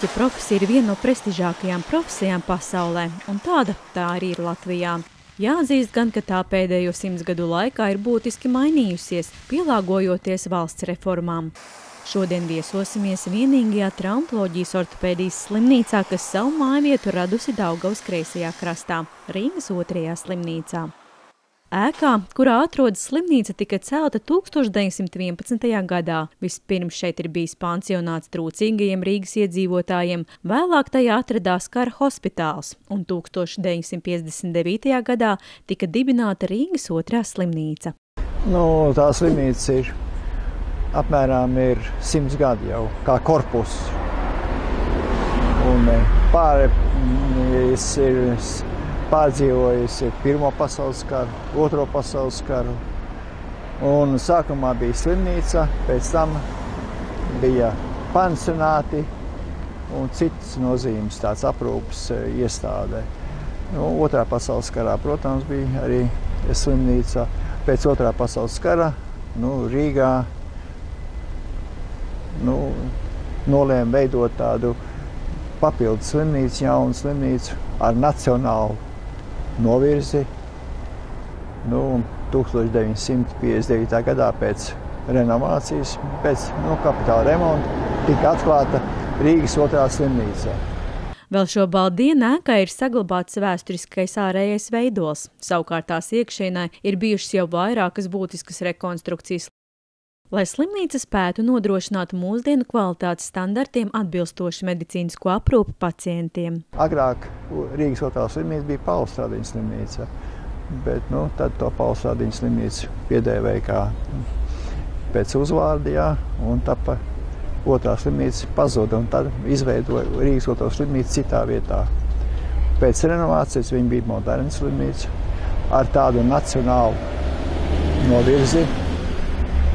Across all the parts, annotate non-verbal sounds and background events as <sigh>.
Mediķa profesija ir viena no prestižākajām profesijām pasaulē, un tāda tā arī ir Latvijā. Jāatzīst gan, ka tā pēdējo simts gadu laikā ir būtiski mainījusies, pielāgojoties valsts reformām. Šodien viesosimies vienīgajā traumatoloģijas ortopēdijas slimnīcā, kas savu mājvietu radusi Daugavas kreisajā krastā, Rīgas otrajā slimnīcā. Ēkā, kurā atrodas slimnīca, tika celta 1911. gadā. Vispirms šeit ir bijis pansionāts trūcīgajiem Rīgas iedzīvotājiem, vēlāk tajā atradās kara hospitāls, un 1959. gadā tika dibināta Rīgas otrā slimnīca. Nu, tā slimnīca ir apmēram ir simts gadi jau kā korpus. Un eh, pārējais ir pārdzīvojusi Pirmo pasaules karu, Otro pasaules karu. Un sākumā bija slimnīca, pēc tam bija pansionāti un citas nozīmes tāds aprūpas e, iestādē. Nu, otrā pasaules karā, protams, bija arī slimnīca. Pēc otrā pasaules kara nu, Rīgā nu, nolēma veidot tādu papildu slimnīcu, jaunu slimnīcu ar nacionālu novirzi. Nu, 1959. gadā pēc renovācijas, pēc nu, kapitāla remonta, tika atklāta Rīgas otrā slimnīca. Vēl šo baldienu ēkā ir saglabāts vēsturiskais ārējais veidols. Savukārt tās iekšienē ir bijušas jau vairākas būtiskas rekonstrukcijas, lai slimnīca spētu nodrošināt mūsdienu kvalitātes standartiem atbilstošu medicīnisko aprūpu pacientiem. Agrāk Rīgas otrā slimnīca bija Paulstrādiņa slimnīca, bet nu, tad to Paulstrādiņa slimnīcu piedēvēja kā pēc uzvārda, jā, un tapa otrā slimnīca pazuda, un tad izveidoja Rīgas otro slimnīcu citā vietā. Pēc renovācijas viņa bija moderna slimnīca ar tādu nacionālu novirzi,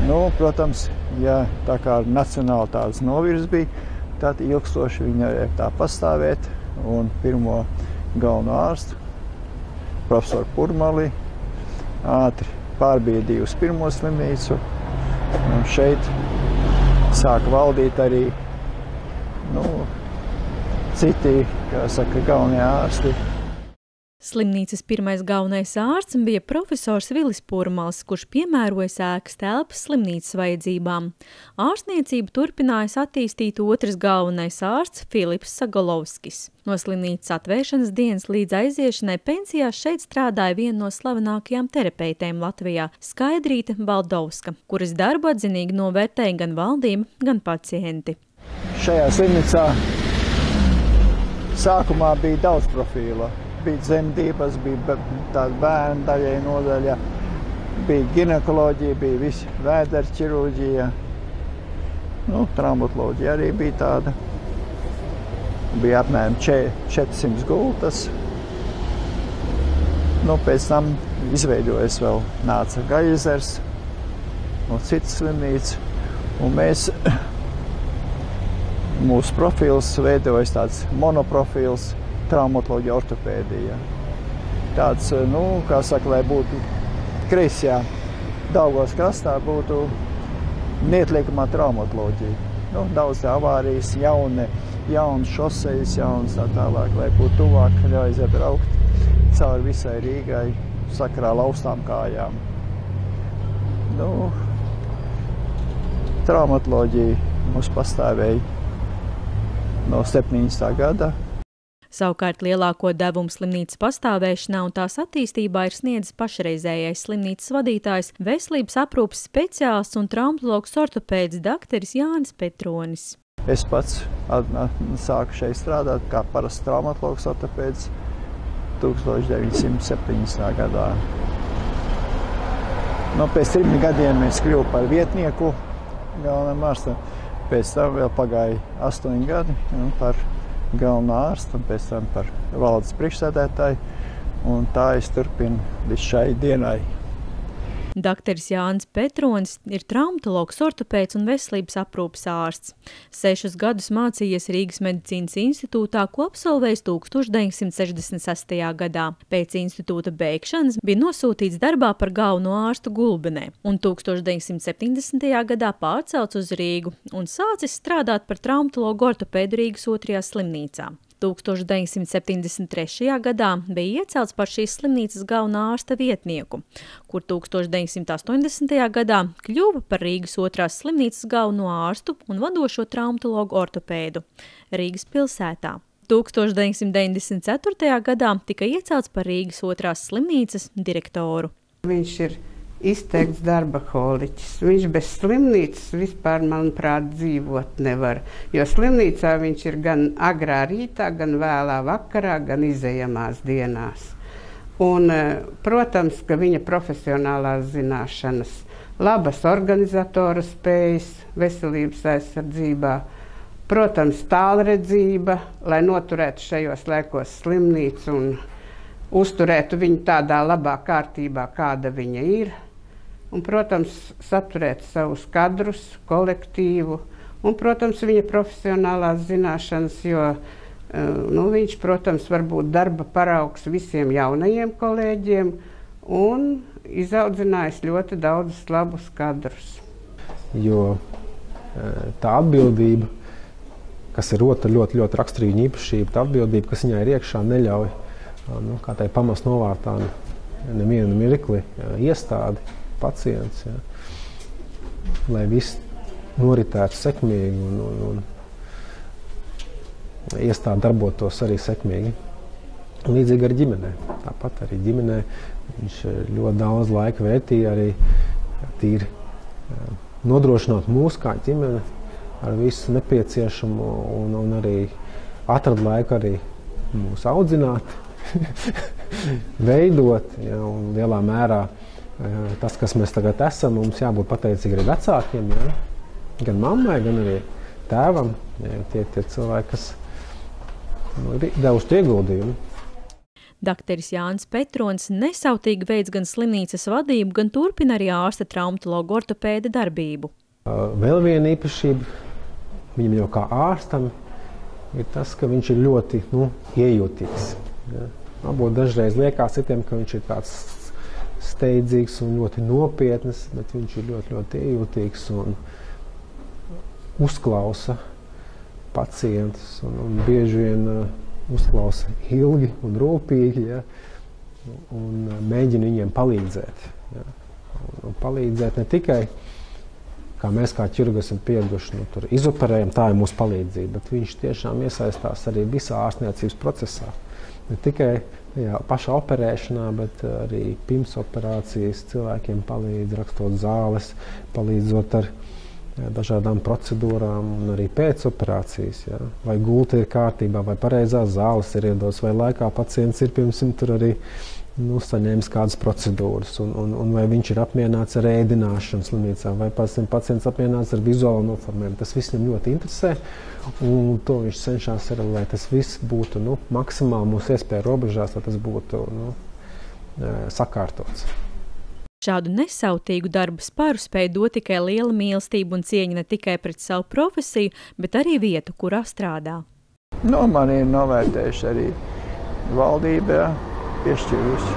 Nu, protams, ja tā kā nacionāla tādas novirzes bija, tad ilgstoši viņa varēja tā pastāvēt. Un pirmo galveno ārstu, profesoru Purmali, ātri pārbiedīja uz pirmo slimnīcu. Un šeit sāka valdīt arī nu, citi, kā saka, galvenie ārsti. Slimnīcas pirmais galvenais ārsts bija profesors Vilis Purmals, kurš piemēroja sēkas telpas slimnīcas vajadzībām. Ārstniecību turpinājis attīstīt otrs galvenais ārsts Filips Sagolovskis. No slimnīcas atvēršanas dienas līdz aiziešanai pensijā šeit strādāja viena no slavenākajām terapeitēm Latvijā - Skaidrīta Baldovska, kuras darbu atzinīgi novērtēja gan valdība, gan pacienti. Šajā slimnīcā sākumā bija daudz profīla bija dzemdības, bija tāda bērnu daļai nodaļa, bija ginekoloģija, bija visi vēdera ķirurģija. Nu, traumatoloģija arī bija tāda. Bija apmēram 400 gultas. Nu, pēc tam izveidojas vēl nāca Gaļezers no citas slimnīcas. Un mēs, <clears throat> mūsu profils veidojas tāds monoprofils, traumatoloģija, ortopēdija. Tāds, eh, nu, kā saka, lai būtu kreisajā Daugos krastā būtu neatliekamā traumatoloģija. Nu, daudz avārijas, jauni, jaunas šosejas, jaunas tā tālāk, lai būtu tuvāk, jāiziet braukt cauri visai Rīgai sakarā laustām kājām. Nu, traumatoloģija mums pastāvēja no 17. gada Savukārt lielāko devumu slimnīcas pastāvēšanā un tās attīstībā ir sniedzis pašreizējais slimnīcas vadītājs, veselības aprūpas speciālists un traumatologs ortopēds dakteris Jānis Petronis. Es pats sāku šeit strādāt kā parasts traumatologs ortopēds 1970. gadā. Nu, pēc trim gadiem es kļuvu par vietnieku galvenajam ārstam. Pēc tam vēl pagāja astoņi gadi nu, par galvenā ārsta pēc tam par valdes priekšsēdētāju. Un tā es turpinu līdz šai dienai. Dakteris Jānis Petronis ir traumatologs, ortopēds un veselības aprūpas ārsts. Sešus gadus mācījies Rīgas medicīnas institūtā, ko absolvējis 1966. gadā. Pēc institūta beigšanas bija nosūtīts darbā par galveno ārstu Gulbenē un 1970. gadā pārcelts uz Rīgu un sācis strādāt par traumatologu ortopēdu Rīgas otrajā slimnīcā. 1973. gadā bija iecelts par šīs slimnīcas galvenā ārsta vietnieku, kur 1980. gadā kļuva par Rīgas otrās slimnīcas galveno ārstu un vadošo traumatologu ortopēdu Rīgas pilsētā. 1994. gadā tika iecelts par Rīgas otrās slimnīcas direktoru. Viņš ir izteikts darba holiķis. Viņš bez slimnīcas vispār, manuprāt, dzīvot nevar. Jo slimnīcā viņš ir gan agrā rītā, gan vēlā vakarā, gan izējamās dienās. Un, eh, protams, ka viņa profesionālās zināšanas, labas organizatora spējas veselības aizsardzībā, protams, tālredzība, lai noturētu šajos laikos slimnīcu un uzturētu viņu tādā labā kārtībā, kāda viņa ir un, protams, saturēt savus kadrus, kolektīvu un, protams, viņa profesionālās zināšanas, jo eh, nu, viņš, protams, var būt darba paraugs visiem jaunajiem kolēģiem un izaudzinājis ļoti daudzus labus kadrus. Jo eh, tā atbildība, kas ir otra ļoti, ļoti raksturīga īpašība, tā atbildība, kas viņai ir iekšā, neļauj nu, pamest novārtā nevienu mirkli iestādi pacients. Ja. Lai viss noritētu sekmīgi un, un, un iestāde darbotos arī sekmīgi. Līdzīgi ar ģimenē. Tāpat arī ģimenē viņš ļoti daudz laika veltīja arī tīri nodrošināt mūsu kā ģimeni ar visu nepieciešamo un, un arī atrast laiku arī mūs audzināt, <laughs> veidot ja, un lielā mērā tas, kas mēs tagad esam, mums jābūt pateicīgi arī vecākiem, ja? gan mammai, gan arī tēvam. Ja? Tie ir cilvēki, kas nu, ir devuši ieguldījumu. Dakteris Jānis Petrons nesautīgi veids gan slimnīcas vadību, gan turpina arī ārsta traumatologu ortopēda darbību. Vēl viena īpašība viņam jau kā ārstam ir tas, ka viņš ir ļoti nu, iejūtīgs. Ja. Varbūt dažreiz liekas citiem, ka viņš ir tāds steidzīgs un ļoti nopietns, bet viņš ir ļoti, ļoti iejūtīgs un uzklausa pacientus un, un bieži vien uh, uzklausa ilgi un rūpīgi ja, un uh, mēģina viņiem palīdzēt. Ja, un, un palīdzēt ne tikai kā mēs kā ķirurgi esam pieraduši, nu, tur izoperējam, tā ir mūsu palīdzība, bet viņš tiešām iesaistās arī visā ārstniecības procesā. Ne tikai jā, pašā operēšanā, bet eh, arī pirms operācijas cilvēkiem palīdz rakstot zāles, palīdzot ar jā, dažādām procedūrām un arī pēc operācijas. Jā. Vai gulta ir kārtībā, vai pareizās zāles ir iedotas, vai laikā pacients ir pirms tam arī nu, saņēmis kādas procedūras, un, un, un vai viņš ir apmierināts ar ēdināšanu slimnīcā, vai pacients apmierināts ar vizuālo noformējumu. Tas viss viņam ļoti interesē, un to viņš cenšas arī, lai tas viss būtu nu, maksimāli mūsu iespēju robežās, lai tas būtu nu, sakārtots. Šādu nesautīgu darbu spāru spēja dot tikai liela mīlestība un cieņa ne tikai pret savu profesiju, bet arī vietu, kurā strādā. No nu, man ir novērtējuši arī valdībā piešķīrusi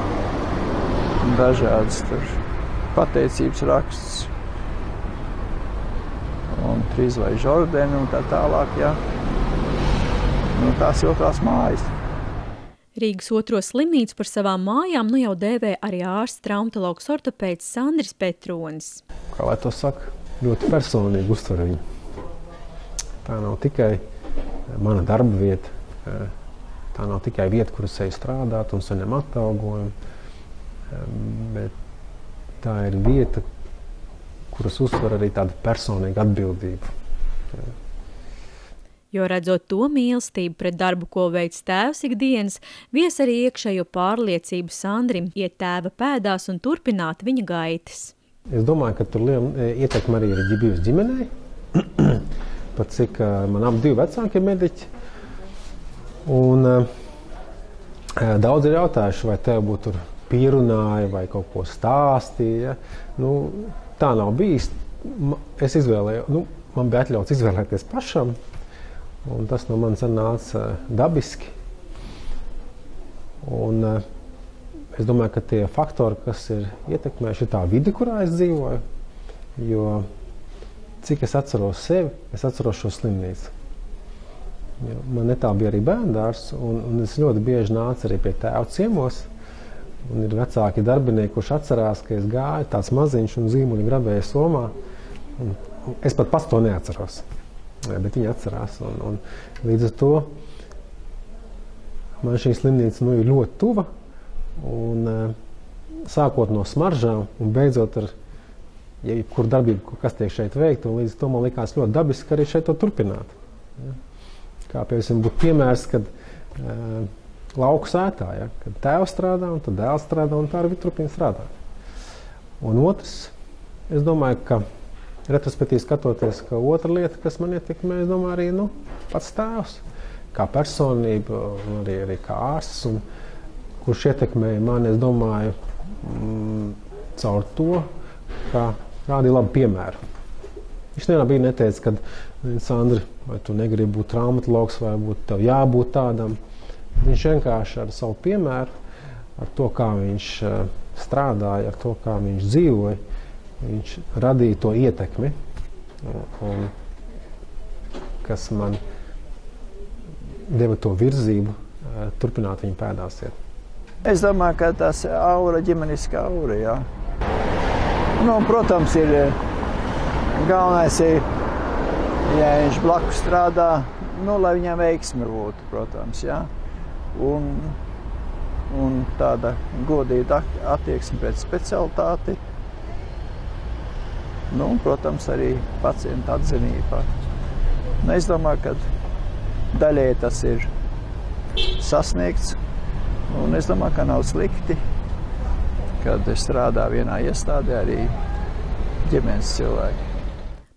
dažādas pateicības rakstus un trīsvaigžņu ordeni un tā tālāk. Ja. Nu, tās jau tās mājas. Rīgas otro slimnīcu par savām mājām nu jau dēvē arī ārsts traumatologs ortopēds Sandris Petronis. Kā lai to saka, ļoti personīgi uztver viņu. Tā nav tikai mana darba vieta, Tā nav tikai vieta, kur es eju strādāt un saņem atalgojumu, bet tā ir vieta, kuras uzsver arī tāda personīga atbildība. Jo redzot to mīlestību pret darbu, ko veids tēvs ikdienas, vies arī iekšējo pārliecību Sandrim iet tēva pēdās un turpināt viņa gaitas. Es domāju, ka tur liela e, ietekme arī ir bijusi ģimenei. <clears throat> Pat cik man abi vecāki ir mediķi, Un, uh, daudz ir jautājuši, vai tev būtu pierunāja vai kaut ko stāstīja. Nu, tā nav bijis. Es izvēlēju, nu, man bija atļauts izvēlēties pašam, un tas no manis nāca dabiski. Un, es domāju, ka tie faktori, kas ir ietekmējuši, tā vide, kurā es dzīvoju. Jo cik es atceros sevi, es atceros šo slimnīcu. Jo man netālu bija arī bērns, un, un es ļoti bieži nācu arī pie tēva ciemos. Un ir vecāki darbinieki, kurš atcerās, ka es gāju tāds maziņš un zīmuļi grabēju somā. Un, un es pat pats to neatceros. Bet viņi atcerās. Un, un, līdz ar to man šī slimnīca nu, ir ļoti tuva. Un, sākot no smaržām un beidzot ar jebkuru ja darbību, kas tiek šeit veikta. Līdz ar to man likās ļoti dabiski arī šeit to turpināt. Ja. Kā piemēram, būtu piemērs, kad uh, lauku sētā, ja, kad tēvs strādā, un tad dēls strādā, un tā arī turpina strādāt. Un otrs, es domāju, ka retrospektīvi skatoties, ka otra lieta, kas man ietekmē, ir arī nu, pats tēvs, kā personība, un arī, arī kā ārsts, kurš ietekmēja mani, es domāju, mm, caur to, ka rādīja labu piemēru. Viņš nevienā brīdī neteica, ka Sandra, vai tu negribi būt traumatologs, vai būt tev jābūt tādam. Viņš vienkārši ar savu piemēru, ar to, kā viņš uh, strādāja, ar to, kā viņš dzīvoja, viņš radīja to ietekmi, un, kas man deva to virzību, uh, turpināt viņa pēdās. Iet. Es domāju, ka tas ir aura, ģimeniskā aura. Jā. Nu, protams, ir galvenais ir ja viņš blakus strādā, nu, lai viņam veiksme būtu, protams. Ja? Un, un tāda godīga attieksme pret specialitāti. Nu, un, protams, arī pacienta atzinība. Nu, es domāju, ka daļai tas ir sasniegts. Un es domāju, ka nav slikti, kad strādā vienā iestādē arī ģimenes cilvēki.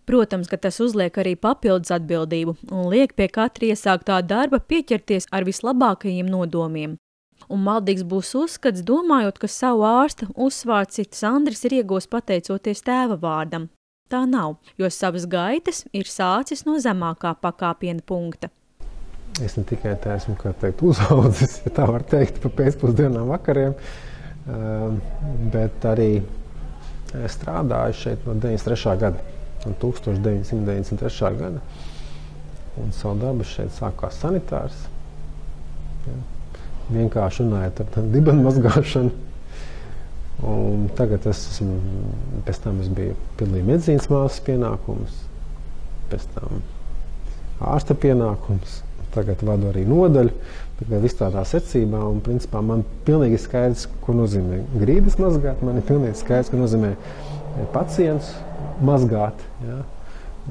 Protams, ka tas uzliek arī papildus atbildību un liek pie katra iesāktā darba pieķerties ar vislabākajiem nodomiem. Un maldīgs būs uzskats, domājot, ka savu ārsta uzsvārds citas Andris ir iegūs pateicoties tēva vārdam. Tā nav, jo savas gaitas ir sācis no zemākā pakāpiena punkta. Es ne tikai tā esmu teikt, uzaudzis, ja tā var teikt, pa pēcpusdienām vakariem, bet arī strādāju šeit no 93. gada no 1993. gada. Un savu darbu šeit sākās sanitārs. Ja. Vienkārši runājot ar dibenu mazgāšanu. Un tagad es esmu, pēc tam es biju pildīju medicīnas māsas pienākumus, pēc tam ārsta pienākumus, tagad vadu arī nodaļu, bet viss tādā secībā, un principā man pilnīgi skaidrs, ko nozīmē grīdas mazgāt, man ir pilnīgi skaidrs, ko nozīmē pacients mazgāt. Ja?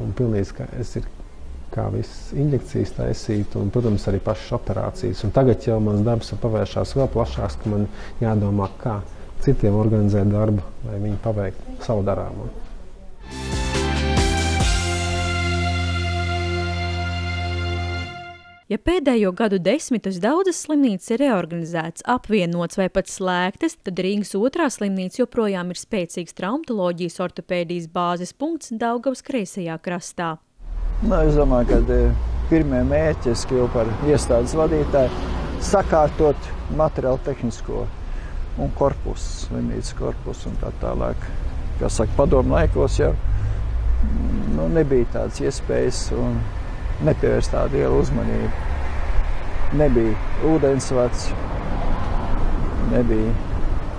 Un pilnīgi skaidrs ir, kā visas injekcijas taisīt, un, protams, arī pašas operācijas. Un tagad jau mans darbs ir pavēršās vēl plašāks, ka man jādomā, kā citiem organizēt darbu, lai viņi paveiktu savu darāmu. Ja pēdējo gadu desmitus daudzas slimnīcas ir reorganizētas, apvienotas vai pat slēgtas, tad Rīgas otrā slimnīca joprojām ir spēcīgs traumatoloģijas ortopēdijas bāzes punkts Daugavas kreisajā krastā. Nu, es domāju, ka e, pirmie mērķi, es kļuvu par iestādes vadītāju, sakārtot materiālu tehnisko un korpusu, slimnīcas korpusu un tā tālāk. Kā saka, padomu laikos jau nu, nebija tādas iespējas un nepievērst tādu lielu uzmanību. Nebija ūdensvads, nebija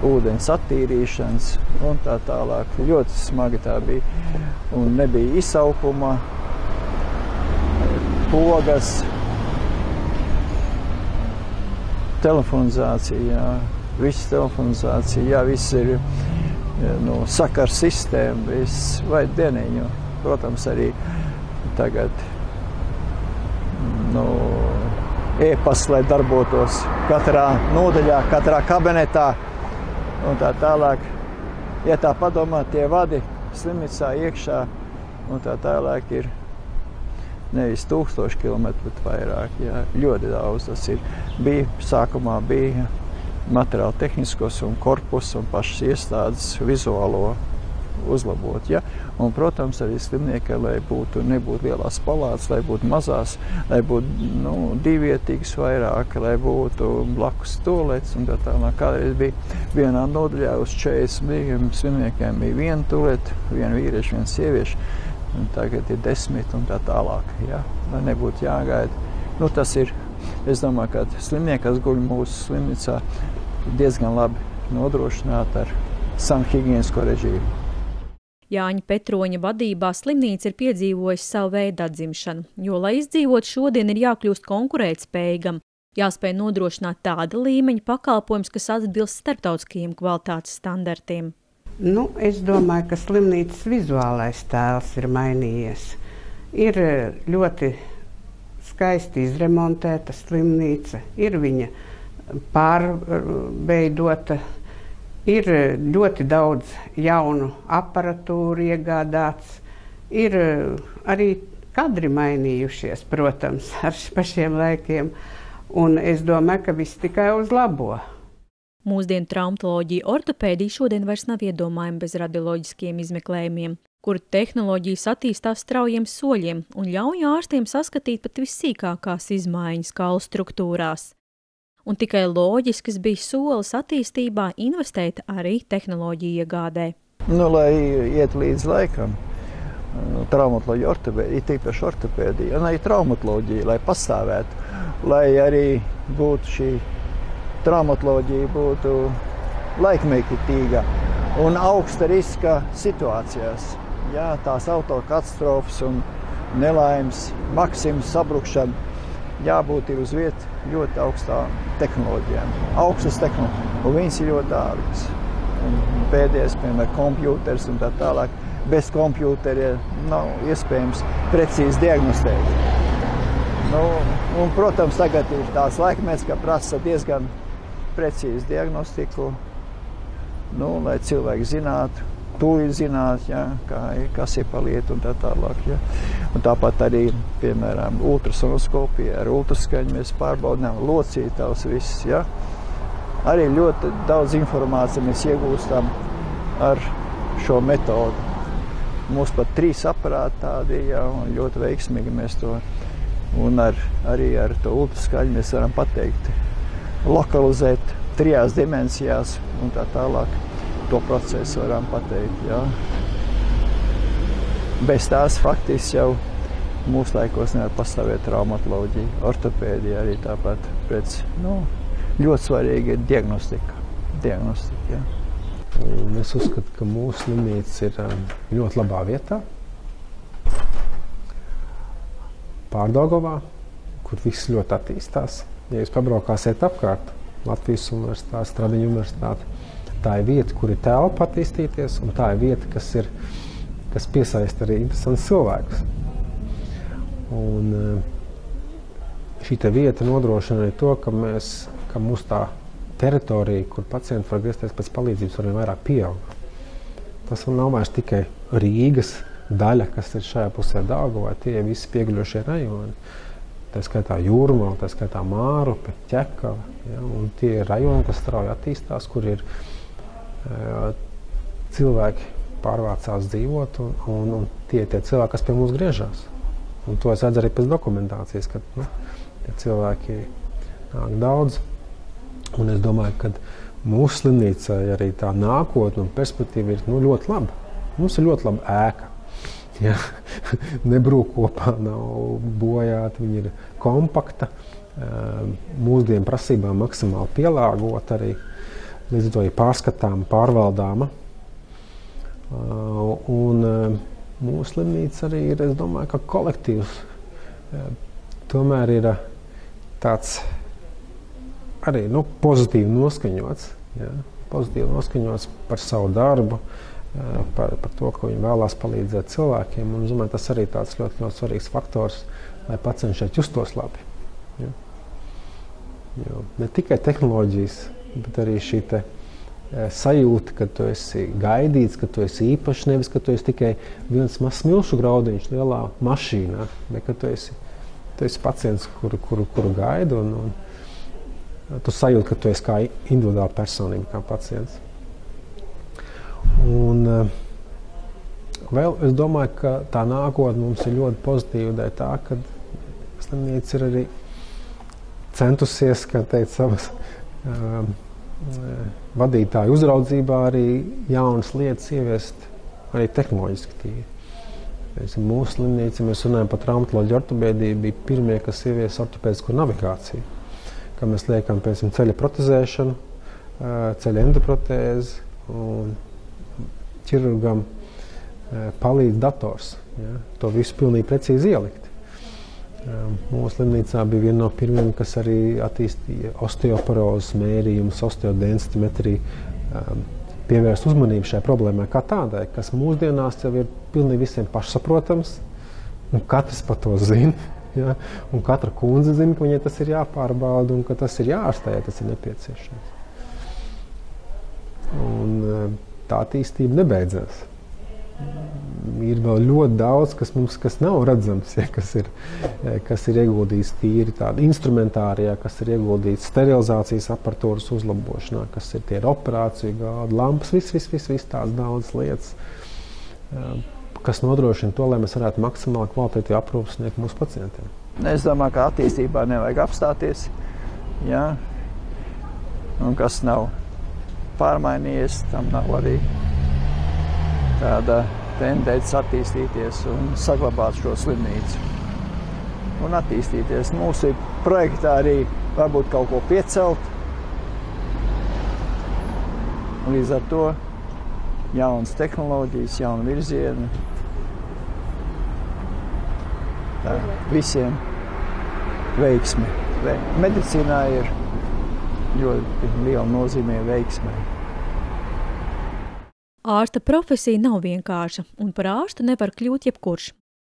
ūdens attīrīšanas un tā tālāk. Ļoti smagi tā bija. Un nebija izsaukuma, pogas, telefonizācija, jā, viss telefonizācija, jā, viss ir nu, sakars sistēma, viss vai dieniņu. Protams, arī tagad nu, e-pasts, lai darbotos katrā nodaļā, katrā kabinetā un tā tālāk. Ja tā padomā, tie vadi slimnīcā iekšā un tā tālāk ir nevis tūkstoši kilometru, bet vairāk. Jā, ļoti daudz tas ir. Bija sākumā bija materiālu tehniskos un korpusu un pašas iestādes vizuālo uzlabot. Ja? Un, protams, arī slimniekam, lai būtu nebūtu lielās palātas, lai būtu mazās, lai būtu nu, divvietīgas vairāk, lai būtu blakus tolets un tā tālāk. Kādreiz bija vienā nodaļā uz 40 slimniekiem bija viena toleta, viena vīrieša, viena sievieša. Tagad ir desmit un tā tālāk. Ja? Lai nebūtu jāgaida. Nu, tas ir, es domāju, ka slimnieki, kas guļ mūsu slimnīcā, diezgan labi nodrošināti ar sanhigienisko režīmu. Jāņa Petroņa vadībā slimnīca ir piedzīvojusi savu veidu atzimšanu, jo, lai izdzīvot šodien, ir jākļūst konkurētspējīgam, jāspēj nodrošināt tāda līmeņa pakalpojums, kas atbilst starptautiskajiem kvalitātes standartiem. Nu, es domāju, ka slimnīcas vizuālais tēls ir mainījies. Ir eh, ļoti skaisti izremontēta slimnīca, ir viņa pārveidota Ir eh, ļoti daudz jaunu aparatūru iegādāts, ir eh, arī kadri mainījušies, protams, <laughs> ar pašiem laikiem. Un es domāju, ka viss tikai uz labo. Mūsdienu traumatoloģija ortopēdija šodien vairs nav iedomājama bez radioloģiskiem izmeklējumiem, kuru tehnoloģijas attīstās straujiem soļiem un ļauj ārstiem saskatīt pat vissīkākās izmaiņas kaulu struktūrās un tikai loģisks bija solis attīstībā investēt arī tehnoloģiju iegādē. Nu, lai iet līdz laikam, nu, traumatoloģija, ortopēdija, tīpaši ortopēdija, un arī traumatoloģija, lai pastāvētu, lai arī būtu šī traumatoloģija būtu laikmetīga un augsta riska situācijās. Jā, tās autokatastrofas un nelaimes, maksimas sabrukšana jābūt uz vietas ļoti augstām tehnoloģijām, augstas tehnoloģijas, un viņas ir ļoti dārgas. Pēdējais, piemēram, kompjuters un tā tālāk. Bez kompjutera nav iespējams precīzi diagnosticēt. Nu, un, protams, tagad ir tāds laikmets, ka prasa diezgan precīzu diagnostiku, nu, lai cilvēki zinātu, tūlīt zināt, ja, kā, kas ir pa lietu un tā tālāk. Ja. Un tāpat arī, piemēram, ultrasonoskopija ar ultraskaņu mēs pārbaudām locītājus visus. Ja. Arī ļoti daudz informācijas mēs iegūstam ar šo metodu. Mums pat trīs aparāti tādi ja, un ļoti veiksmīgi mēs to un ar, arī ar to ultraskaņu mēs varam pateikt, lokalizēt trijās dimensijās un tā tālāk to procesu varam pateikt. Jā. Bez tās faktiski jau mūsu laikos nevar pastāvēt traumatoloģija, ortopēdija arī tāpat. Pēc, nu, ļoti svarīga ir diagnostika. diagnostika jā. es uzskatu, ka mūsu slimnīca ir um, ļoti labā vietā. Pārdagovā, kur viss ļoti attīstās. Ja jūs pabraukāsiet apkārt Latvijas Universitātes, Stradiņu Universitāti, Tā ir vieta, kur ir telpa attīstīties, un tā ir vieta, kas, ir, kas piesaista arī interesantus cilvēkus. Un, eh, šī vieta nodrošina arī to, ka, mēs, ka mūsu tā teritorija, kur pacienti var griezties pēc palīdzības, arvien vairāk pieaug. Tas nav vairs tikai Rīgas daļa, kas ir šajā pusē Dāngavā, tie ir visi pieguļošie rajoni. Tā skaitā Jūrmā, tā skaitā Mārupe, Ķekava. Ja, tie ir rajoni, kas strauji attīstās, kur ir ielikumi cilvēki pārvācās dzīvot, un, un, un tie ir tie cilvēki, kas pie mums griežas. Un to es redzu arī pēc dokumentācijas, ka nu, cilvēki nāk daudz. Un es domāju, ka mūsu slimnīcai arī tā nākotne un perspektīva ir nu, ļoti laba. Mums ir ļoti laba ēka. Ja? <laughs> Nebrūk kopā, nav bojāta, viņa ir kompakta, mūsdienu prasībām maksimāli pielāgota arī. Līdz ar to ir pārskatāma, pārvaldāma. Uh, un uh, mūsu slimnīca arī ir, es domāju, ka kolektīvs uh, tomēr ir tāds arī nu, pozitīvi noskaņots. Ja, pozitīvi noskaņots par savu darbu, par, par to, ka viņi vēlās palīdzēt cilvēkiem. Un, domāju, tas arī tāds ļoti, ļoti svarīgs faktors, lai pacients šeit justos labi. Ja. Jo ne tikai tehnoloģijas bet arī šī te, e, sajūta, ka tu esi gaidīts, ka tu esi īpašs, nevis ka tu esi tikai viens mazs smilšu graudiņš lielā mašīnā, bet ka tu esi, tu esi pacients, kuru, kuru, kuru gaida. Un, un, tu sajūti, ka tu esi kā individuāla personība, kā pacients. Un, vēl es domāju, ka tā nākotne mums ir ļoti pozitīva dēļ tā, ka slimnīca ir arī centusies, kā teikt, savas vadītāju uzraudzībā arī jaunas lietas ieviest arī tehnoloģiski tīri. Mūsu slimnīca, mēs runājam par traumatoloģiju ortopēdiju, bija pirmie, kas ieviesa ortopēdisko navigāciju. Kā mēs liekam, piemēram, ceļa protezēšanu, ceļa endoprotēzi un ķirurgam palīdz dators. Ja? To visu pilnīgi precīzi ielikt. Mūsu slimnīcā bija viena no pirmajām, kas arī attīstīja osteoporozes mērījumus, osteodensitometriju pievērst uzmanību šai problēmai kā tādai, kas mūsdienās jau ir pilnīgi visiem pašsaprotams, un katrs par to zina. Ja? Un katra kundze zina, ka viņai tas ir jāpārbauda un ka tas ir jāārstē, ja tas ir nepieciešams. Un, eh, tā attīstība nebeidzās ir vēl ļoti daudz, kas mums kas nav redzams, ja, kas, ir, kas ir ieguldīts tīri tādā instrumentārijā, kas ir ieguldīts sterilizācijas aparatūras uzlabošanā, kas ir tie ir operāciju gādi, lampas, viss, viss, viss, viss tādas daudzas lietas, kas nodrošina to, lai mēs varētu maksimāli kvalitatīvi aprūpēt sniegt mūsu pacientiem. Es domāju, ka attīstībā nevajag apstāties. Ja? Un kas nav pārmainījies, tam nav arī tāda tendence attīstīties un saglabāt šo slimnīcu. Un attīstīties. Mūsu projektā arī varbūt kaut ko piecelt. Līdz ar to jaunas tehnoloģijas, jaunu virzienu. Tā, visiem veiksmi. Medicīnā ir ļoti liela nozīmē veiksmei. Ārsta profesija nav vienkārša, un par ārstu nevar kļūt jebkurš.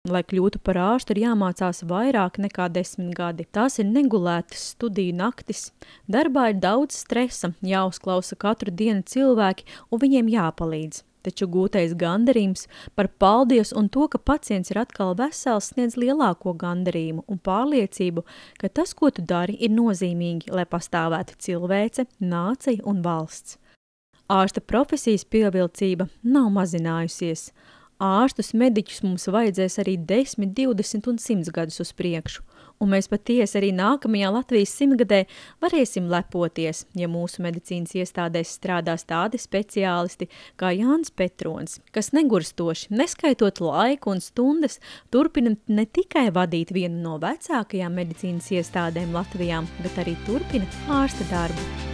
Lai kļūtu par ārstu, ir jāmācās vairāk nekā desmit gadi. Tās ir negulētas studiju naktis. Darbā ir daudz stresa, jāuzklausa katru dienu cilvēki, un viņiem jāpalīdz. Taču gūtais gandarījums par paldies un to, ka pacients ir atkal vesels, sniedz lielāko gandarījumu un pārliecību, ka tas, ko tu dari, ir nozīmīgi, lai pastāvētu cilvēce, nācija un valsts. Ārsta profesijas pievilcība nav mazinājusies. Ārstus mediķus mums vajadzēs arī 10, 20 un 100 gadus uz priekšu, un mēs patiesi arī nākamajā Latvijas simtgadē varēsim lepoties, ja mūsu medicīnas iestādēs strādās tādi speciālisti kā Jānis Petrons, kas negurstoši, neskaitot laiku un stundas, turpina ne tikai vadīt vienu no vecākajām medicīnas iestādēm Latvijā, bet arī turpina ārsta darbu.